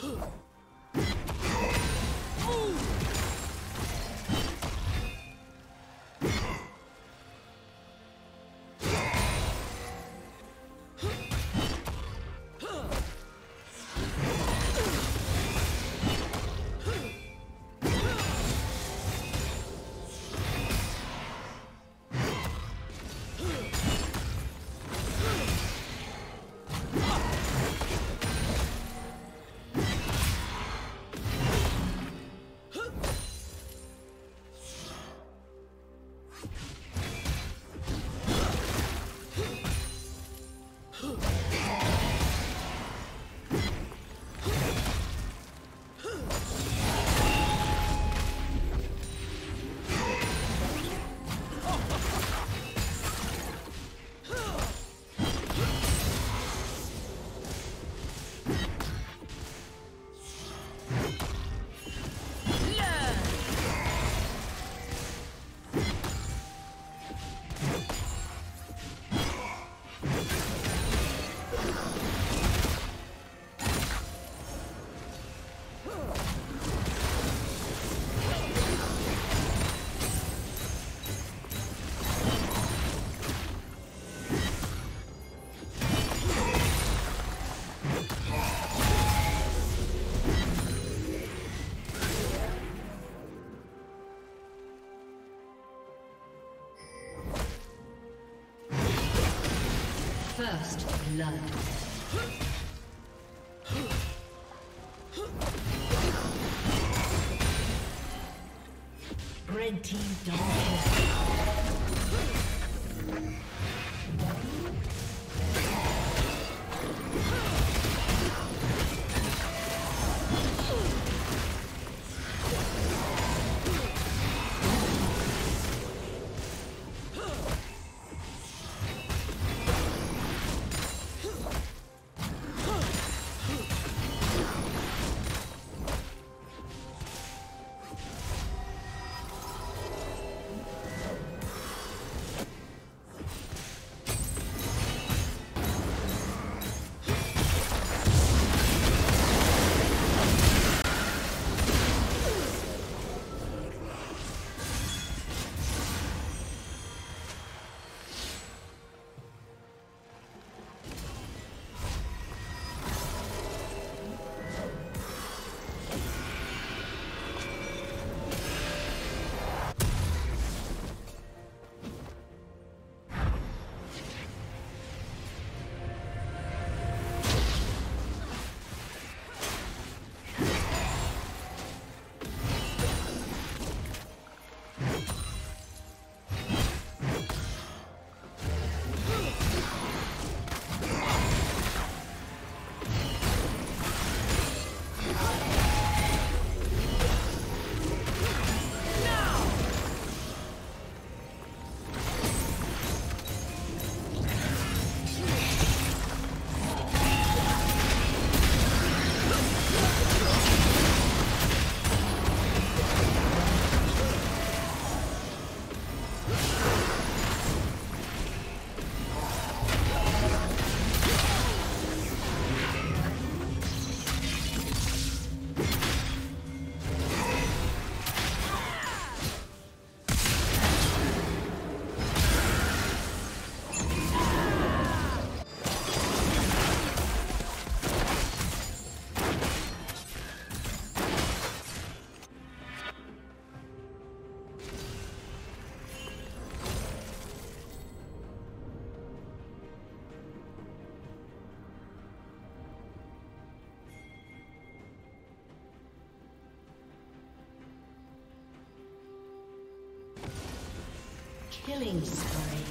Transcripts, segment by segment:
Huh. First blood. Killing spree.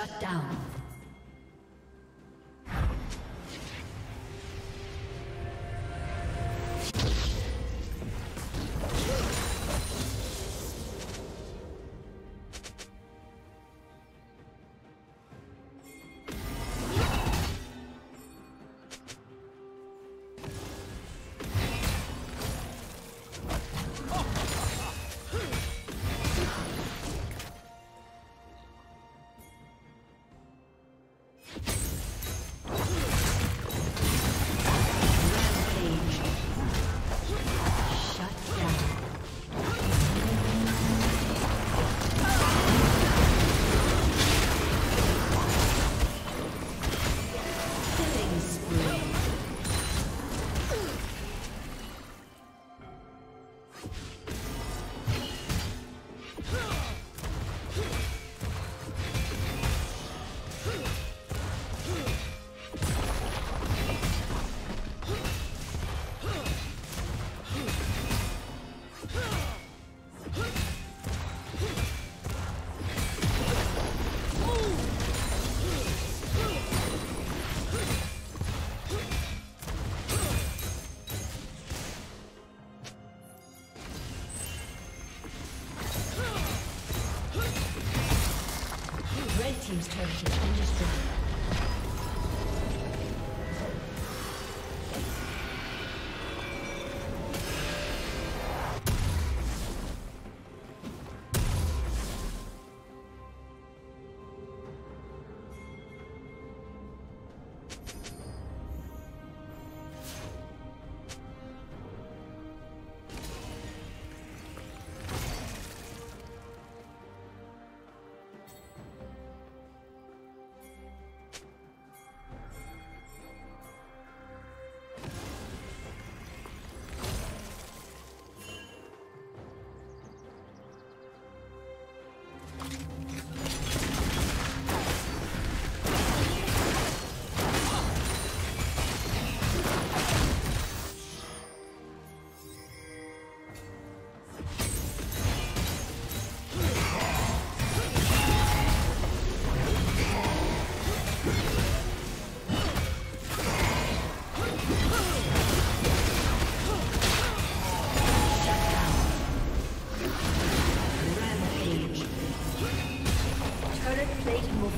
Shut down.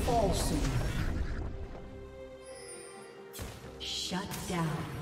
fall soon. Shut down.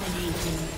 Dominating.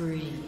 Spree.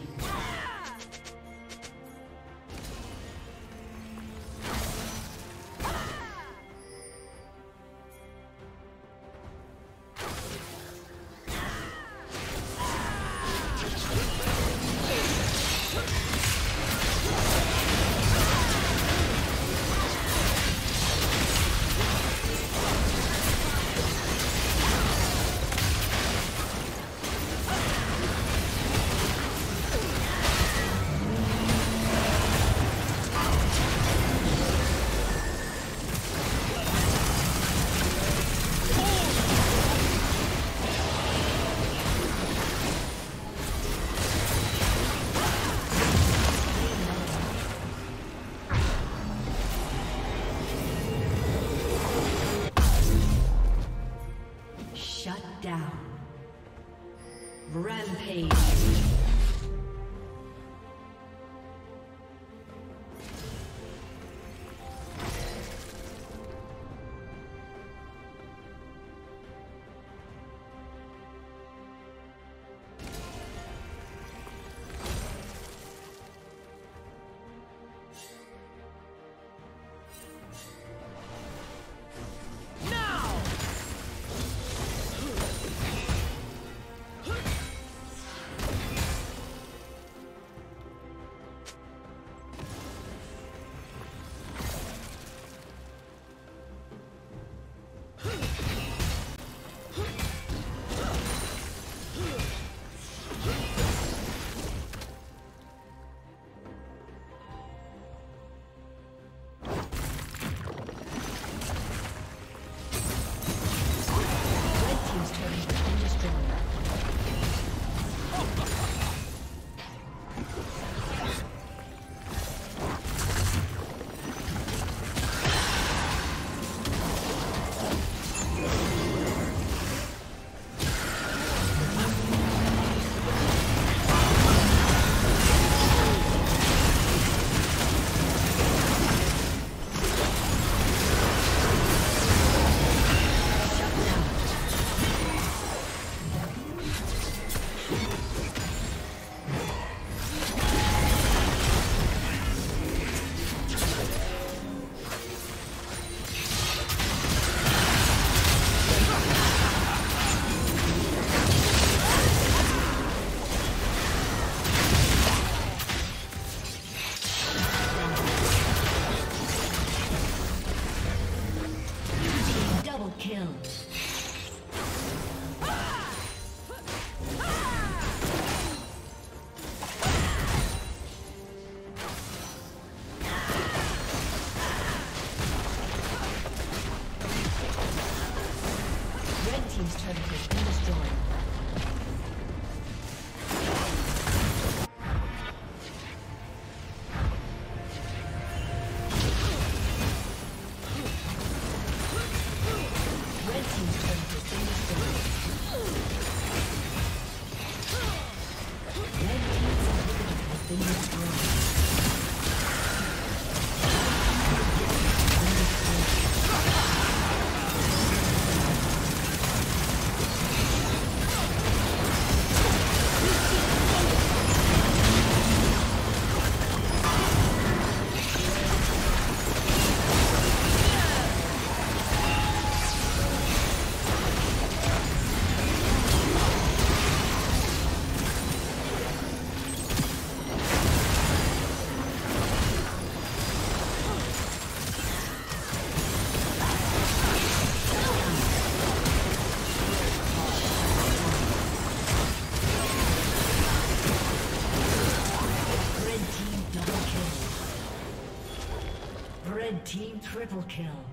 Triple kill.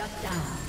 Shut down.